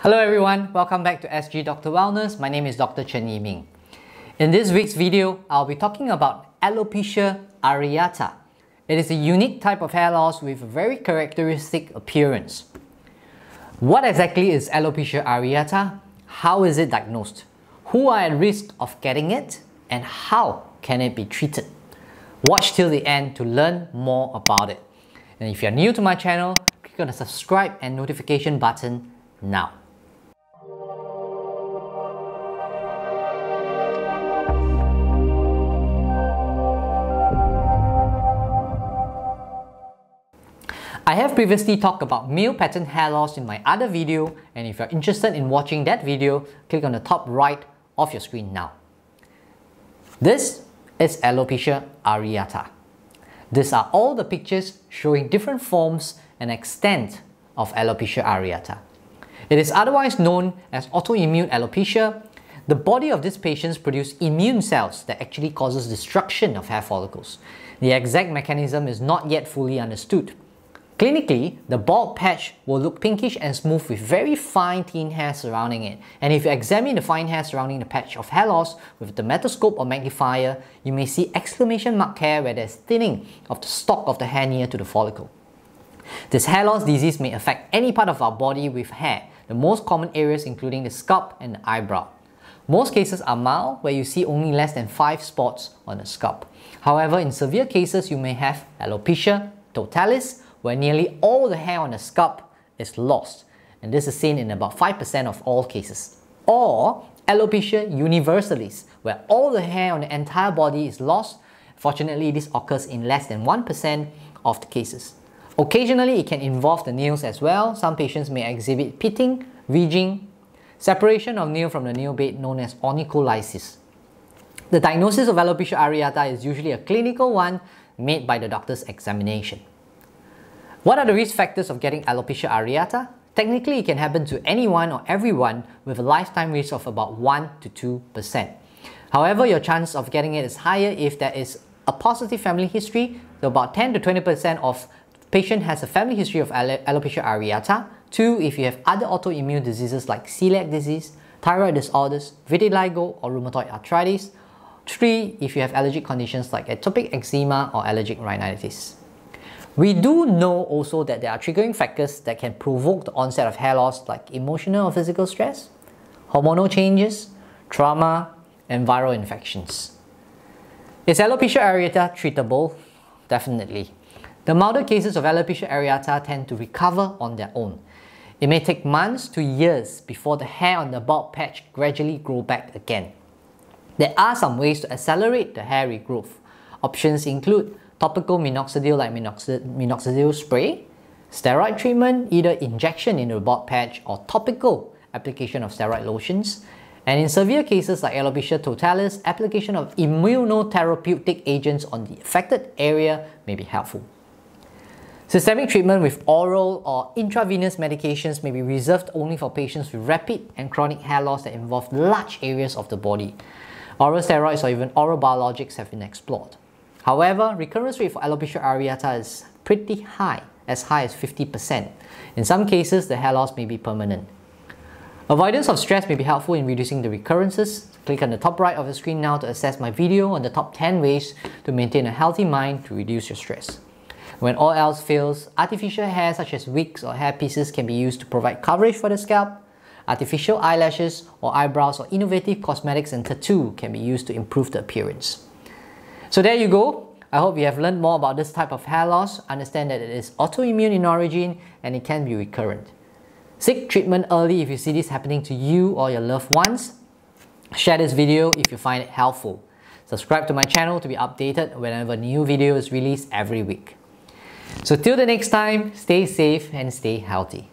Hello everyone, welcome back to SG Doctor Wellness. My name is Dr. Chen Yiming. In this week's video, I'll be talking about alopecia areata. It is a unique type of hair loss with a very characteristic appearance. What exactly is alopecia areata? How is it diagnosed? Who are at risk of getting it? And how can it be treated? Watch till the end to learn more about it. And if you're new to my channel, click on the subscribe and notification button now. Have previously talked about male pattern hair loss in my other video and if you're interested in watching that video, click on the top right of your screen now. This is alopecia areata. These are all the pictures showing different forms and extent of alopecia areata. It is otherwise known as autoimmune alopecia. The body of these patients produce immune cells that actually causes destruction of hair follicles. The exact mechanism is not yet fully understood. Clinically, the bald patch will look pinkish and smooth with very fine thin hair surrounding it. And if you examine the fine hair surrounding the patch of hair loss with the dermatoscope or magnifier, you may see exclamation mark hair where there's thinning of the stalk of the hair near to the follicle. This hair loss disease may affect any part of our body with hair, the most common areas including the scalp and the eyebrow. Most cases are mild, where you see only less than 5 spots on the scalp. However, in severe cases, you may have alopecia totalis, where nearly all the hair on the scalp is lost, and this is seen in about 5% of all cases. Or alopecia universalis, where all the hair on the entire body is lost. Fortunately, this occurs in less than 1% of the cases. Occasionally, it can involve the nails as well. Some patients may exhibit pitting, ridging, separation of nail from the nail bed known as onycholysis. The diagnosis of alopecia areata is usually a clinical one made by the doctor's examination. What are the risk factors of getting alopecia areata? Technically, it can happen to anyone or everyone with a lifetime risk of about 1 to 2%. However, your chance of getting it is higher if there is a positive family history. So about 10 to 20% of patient has a family history of alopecia areata. Two, if you have other autoimmune diseases like celiac disease, thyroid disorders, vitiligo or rheumatoid arthritis. Three, if you have allergic conditions like atopic eczema or allergic rhinitis. We do know also that there are triggering factors that can provoke the onset of hair loss like emotional or physical stress, hormonal changes, trauma, and viral infections. Is alopecia areata treatable? Definitely. The milder cases of alopecia areata tend to recover on their own. It may take months to years before the hair on the bald patch gradually grow back again. There are some ways to accelerate the hair regrowth. Options include topical minoxidil like minoxidil spray, steroid treatment, either injection in the bald patch or topical application of steroid lotions, and in severe cases like alopecia totalis, application of immunotherapeutic agents on the affected area may be helpful. Systemic treatment with oral or intravenous medications may be reserved only for patients with rapid and chronic hair loss that involve large areas of the body. Oral steroids or even oral biologics have been explored. However, recurrence rate for alopecia areata is pretty high, as high as 50%. In some cases, the hair loss may be permanent. Avoidance of stress may be helpful in reducing the recurrences. Click on the top right of the screen now to access my video on the top 10 ways to maintain a healthy mind to reduce your stress. When all else fails, artificial hair such as wigs or hair pieces can be used to provide coverage for the scalp. Artificial eyelashes or eyebrows or innovative cosmetics and tattoo can be used to improve the appearance. So there you go. I hope you have learned more about this type of hair loss, understand that it is autoimmune in origin and it can be recurrent. Seek treatment early if you see this happening to you or your loved ones. Share this video if you find it helpful. Subscribe to my channel to be updated whenever new video is released every week. So till the next time, stay safe and stay healthy.